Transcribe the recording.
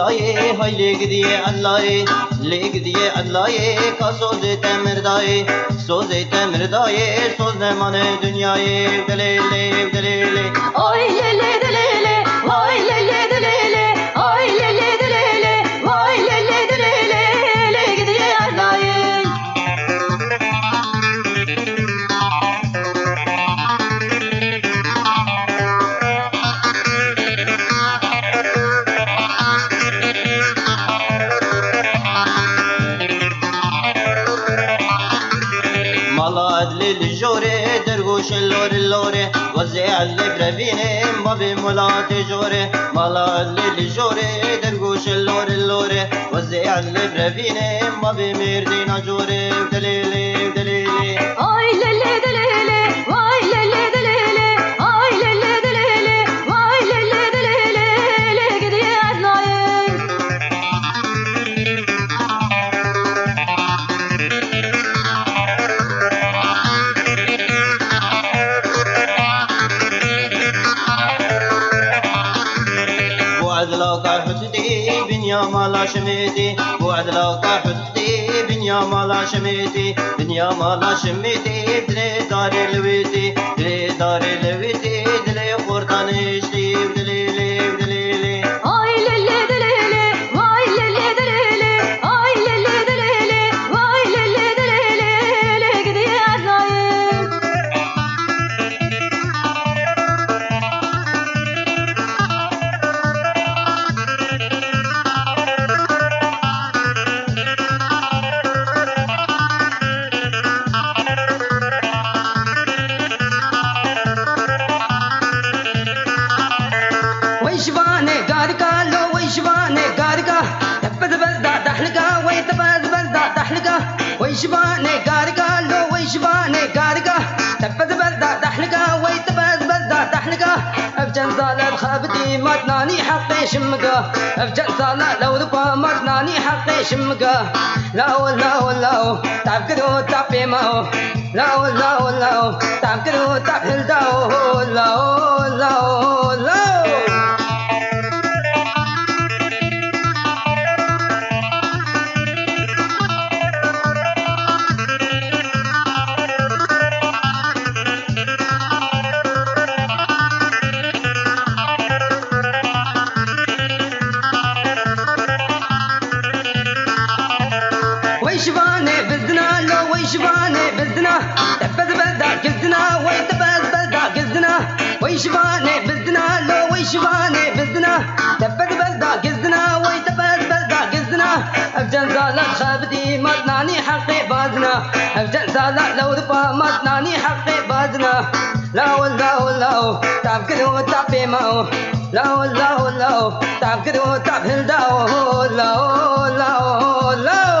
अल्लाह ये हाय लिख दिए अल्लाह ये लिख दिए अल्लाह ये का सोज ते मिर्दा ये सोज ते मिर्दा ये सोज ने माने दुनिया ये गले ले गले ले ओए ले ले درغوش اللور اللوري وزع اللي برفيني ما بمولات جوري مالا ادلي الجوري درغوش اللور اللوري وزع اللي برفيني ما بميردين جوري وعد لك حدتي بنيا مالا شميتي وعد لك حدتي بنيا مالا شميتي بنيا مالا شميتي دلي داري لويتي ويشباني قارقة لو ويشباني قارقة تبد بلدة تحلقة ويتبد بلدة تحلقة أفجن صالة خابتي ما تناني حقي شمقة أفجن صالة لو ذكوى ما تناني حقي شمقة لا ولا ولا تعب كدو تعب ماو لا ولا ولا تعب كدو تعب هلداو ويشباني بالزنا لو ويشباني بالزنا تبز بلدا كزنا ويتبز بلدا كزنا ويشباني بالزنا لو ويشباني بالزنا تبز بلدا كزنا ويتبز بلدا كزنا أفجن زالة خابدي ما تناني حقي بازنا أفجن زالة لو ذبا ما تناني حقي بازنا لا ولا ولا تعب كدو تعب ماو لا ولا ولا تعب كدو تعب هلداو. لا ولا ولا